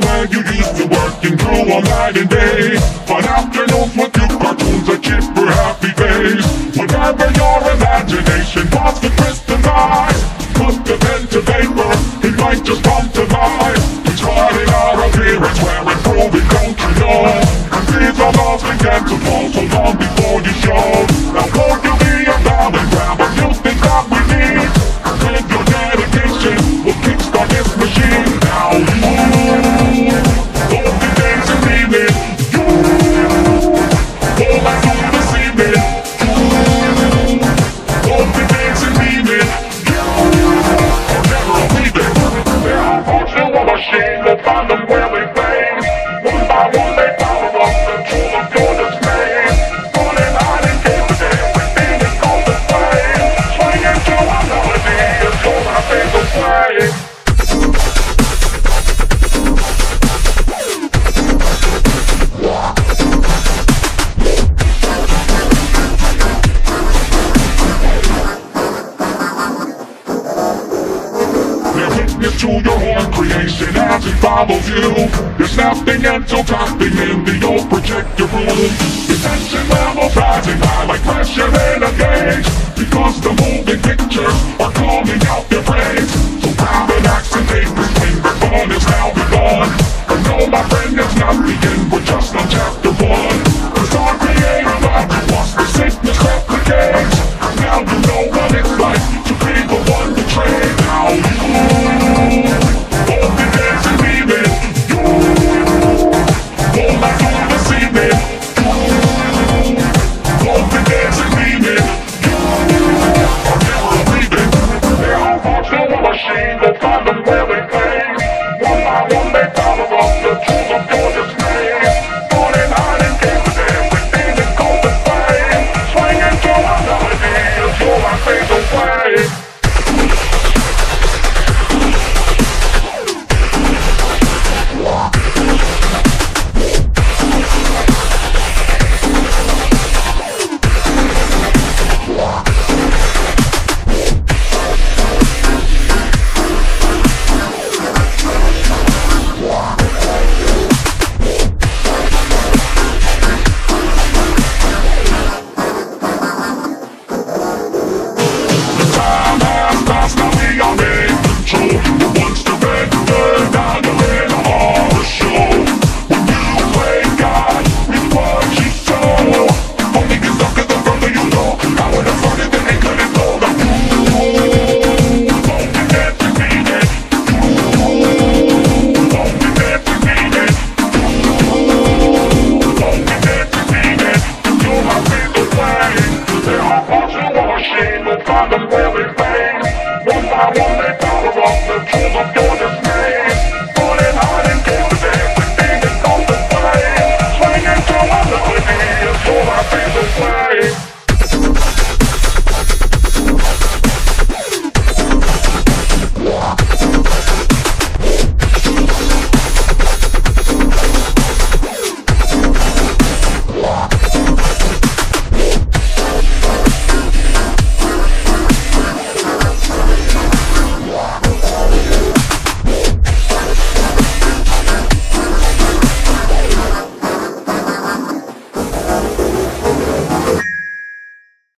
to where you used to working through all night and day. But afternoons with you cartoons are chipper happy days. Whatever your imagination wants to crystallize, put the pen to paper, it might just come to life. You, witness to your own creation as it follows you. You're snapping and so tapping in the old projector room. Your tension levels rising high like pressure in a gauge. Because the moving pictures are out